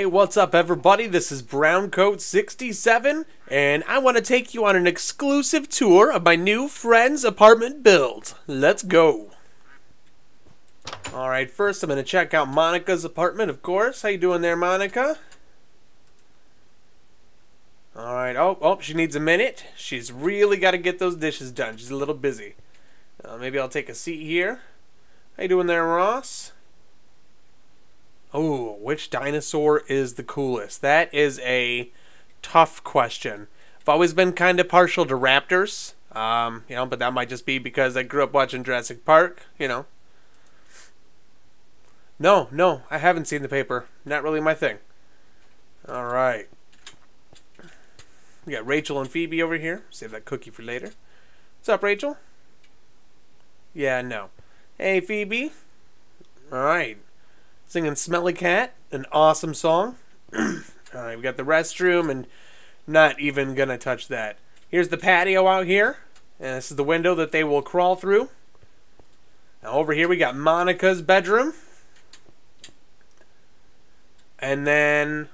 Hey, what's up, everybody? This is Browncoat67, and I want to take you on an exclusive tour of my new friend's apartment build. Let's go. Alright, first I'm going to check out Monica's apartment, of course. How you doing there, Monica? Alright, oh, oh, she needs a minute. She's really got to get those dishes done. She's a little busy. Uh, maybe I'll take a seat here. How you doing there, Ross? Oh, which dinosaur is the coolest? That is a tough question. I've always been kind of partial to raptors, um, you know, but that might just be because I grew up watching Jurassic Park, you know. No, no, I haven't seen the paper. Not really my thing. All right. We got Rachel and Phoebe over here. Save that cookie for later. What's up, Rachel? Yeah, no. Hey, Phoebe. All right singing Smelly Cat, an awesome song. Alright, we got the restroom and not even gonna touch that. Here's the patio out here, and this is the window that they will crawl through. Now over here we got Monica's bedroom. And then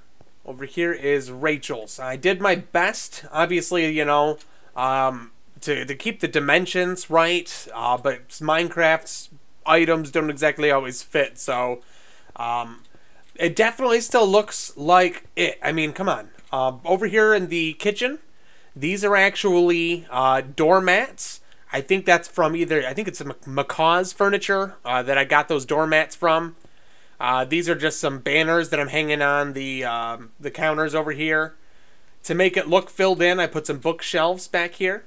over here is Rachel's. I did my best, obviously, you know, um, to, to keep the dimensions right, uh, but Minecraft's items don't exactly always fit, so um, it definitely still looks like it. I mean, come on. Uh, over here in the kitchen, these are actually uh, doormats. I think that's from either, I think it's Macaw's Furniture uh, that I got those doormats from. Uh, these are just some banners that I'm hanging on the um, the counters over here. To make it look filled in, I put some bookshelves back here.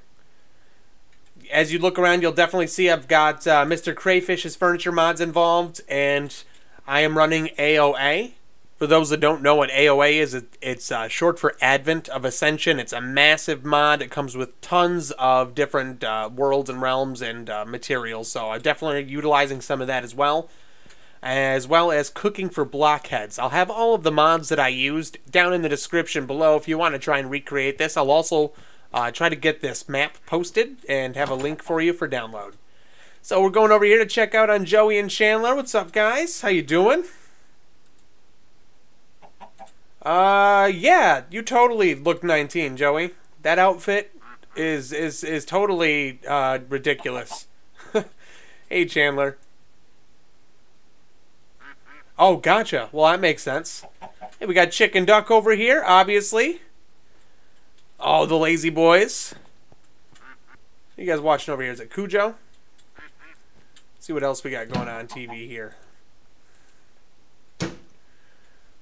As you look around, you'll definitely see I've got uh, Mr. Crayfish's furniture mods involved, and I am running AOA. For those that don't know what AOA is, it's uh, short for Advent of Ascension. It's a massive mod. It comes with tons of different uh, worlds and realms and uh, materials. So I'm definitely utilizing some of that as well. As well as cooking for blockheads. I'll have all of the mods that I used down in the description below if you want to try and recreate this. I'll also uh, try to get this map posted and have a link for you for download. So we're going over here to check out on Joey and Chandler. What's up, guys? How you doing? Uh, yeah, you totally look 19, Joey. That outfit is is is totally uh, ridiculous. hey, Chandler. Oh, gotcha. Well, that makes sense. Hey, we got Chicken Duck over here, obviously. Oh, the lazy boys. You guys watching over here? Is it Cujo? See what else we got going on TV here.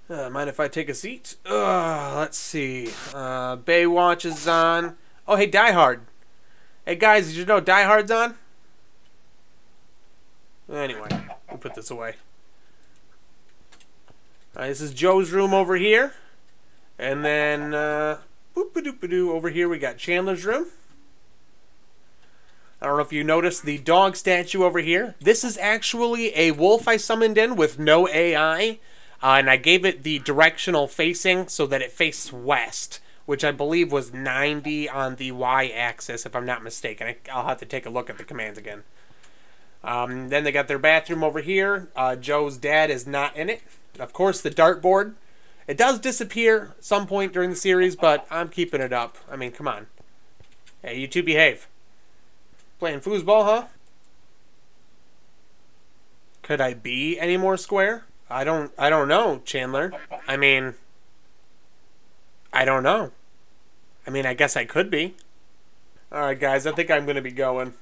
Uh, mind if I take a seat? Uh, let's see. Uh, Baywatch is on. Oh, hey, Die Hard. Hey, guys, did you know Die Hard's on? Anyway, we'll put this away. Right, this is Joe's room over here. And then, uh, boop a doop a doo over here we got Chandler's room. I don't know if you noticed the dog statue over here. This is actually a wolf I summoned in with no AI. Uh, and I gave it the directional facing so that it faced west, which I believe was 90 on the y-axis, if I'm not mistaken. I'll have to take a look at the commands again. Um, then they got their bathroom over here. Uh, Joe's dad is not in it. Of course, the dartboard. It does disappear some point during the series, but I'm keeping it up. I mean, come on. Hey, you two behave. Playing foosball, huh? Could I be any more square? I don't I don't know, Chandler. I mean I don't know. I mean, I guess I could be. Alright, guys, I think I'm going to be going.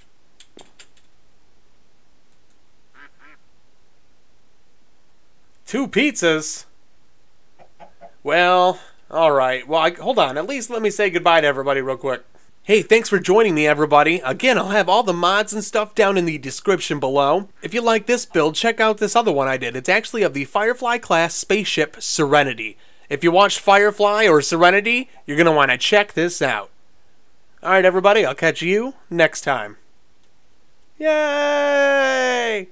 Two pizzas? Well, alright. Well, I, hold on. At least let me say goodbye to everybody real quick. Hey, thanks for joining me, everybody. Again, I'll have all the mods and stuff down in the description below. If you like this build, check out this other one I did. It's actually of the Firefly class spaceship Serenity. If you watched Firefly or Serenity, you're going to want to check this out. Alright, everybody, I'll catch you next time. Yay!